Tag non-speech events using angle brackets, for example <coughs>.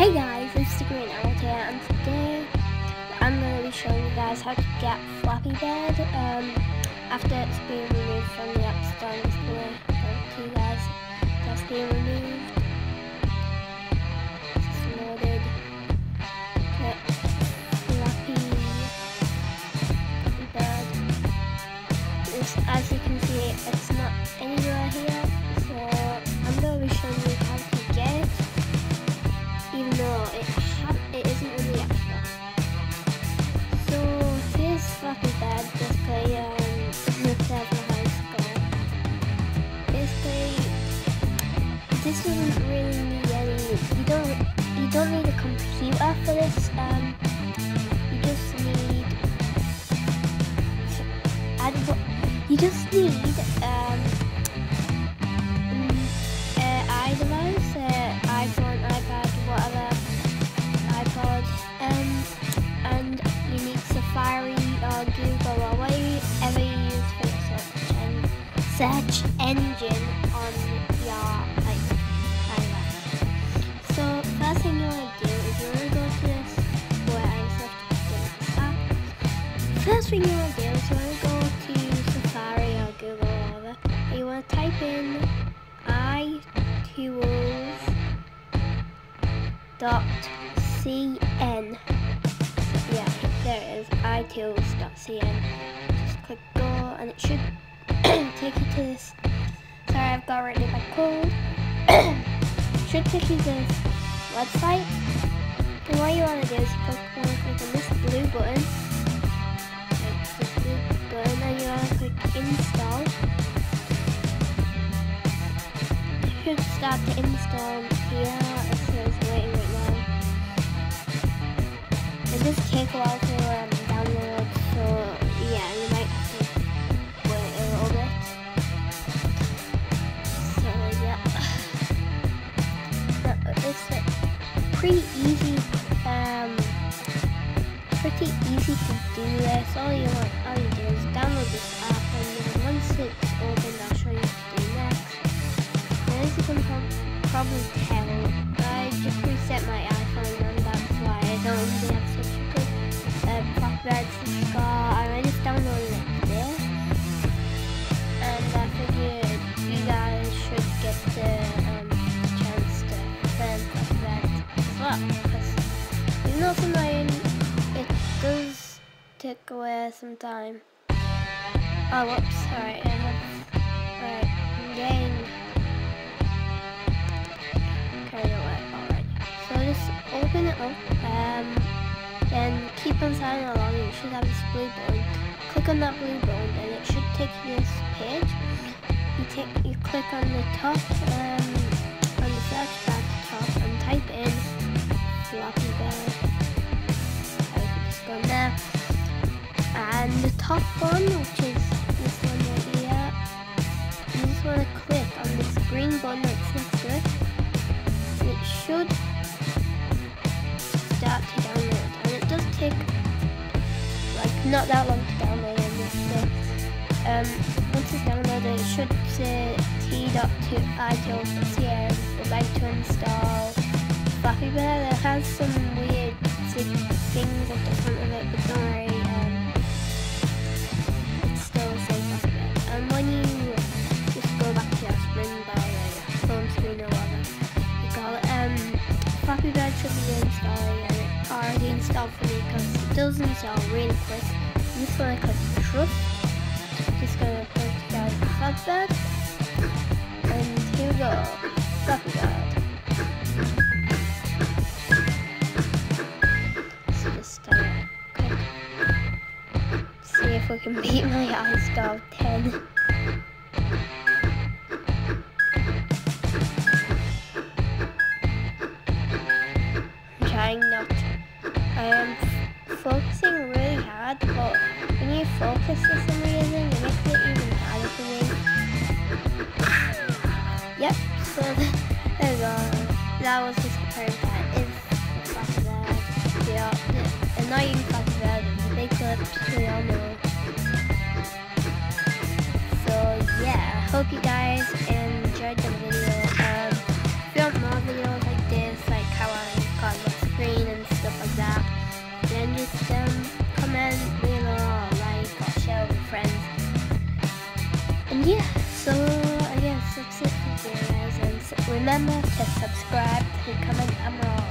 Hey guys, it's the Green Owl here, and today I'm going to be showing you guys how to get Flappy Bird um, after it's been removed from the App Store. I'm just going to show you guys removed. This doesn't really need any, you don't, you don't need a computer for this, um, you just need, I, you just need, um, uh, iDevice, uh, iPhone, iPad, whatever, iPod, um, and you need Safari or Google or whatever you use for search engine first thing you want to do is you want to go to this I app. First thing you want to do is you want to go to Safari or Google or whatever, and you want to type in iTools <coughs> dot cn. Yeah, there it is, iTools.cn. Just click go and it should take you to this. Sorry, I've got in my code. should take you to this website. And what you want to do is you click, want to click on this blue button. Like this blue button, and you want to click install. It should start to install easy to do this. All you want, all you do is download this app, and then once it's open, I'll show you what to do next. And as you can prob- probably tell, I just reset my iPhone, and that's why I don't really have such a good uh, Flappy Bird score. I just downloaded it today, and I figured you guys should get the um, chance to learn Flappy Bird as well, take away some time. Oh, whoops, alright, have, alright, I'm getting away already. So just open it up, um, then keep on signing along, you should have this blue button. Click on that blue button and it should take you to this page. You take, you click on the top, um, on the search bar top and type in Flappy Bird. I can just go in there. Top one, which is this one right here, you just want to click on this green button that's next to it. Should start to download. And it does take like not that long to download on this. So um, once it's downloaded, it should say t.iTunes.ca would like to install Flappy Bird. It has some weird things at the front of it, but don't worry. Bird should be it already installed for me because it does install really quick. I'm just gonna click trust. Just gonna click down Bird. And here we go. Bird. So just uh, click. See if we can beat my score of 10. Trying not. I am focusing really hard, but when you focus for some reason, it makes it even harder for me. Yep, so there we go. That was just the part that is the Flappy Bird. Yeah, the annoying Flappy Bird and the big clips, we all know. So yeah, hope you guys Remember to subscribe, to comment, and roll.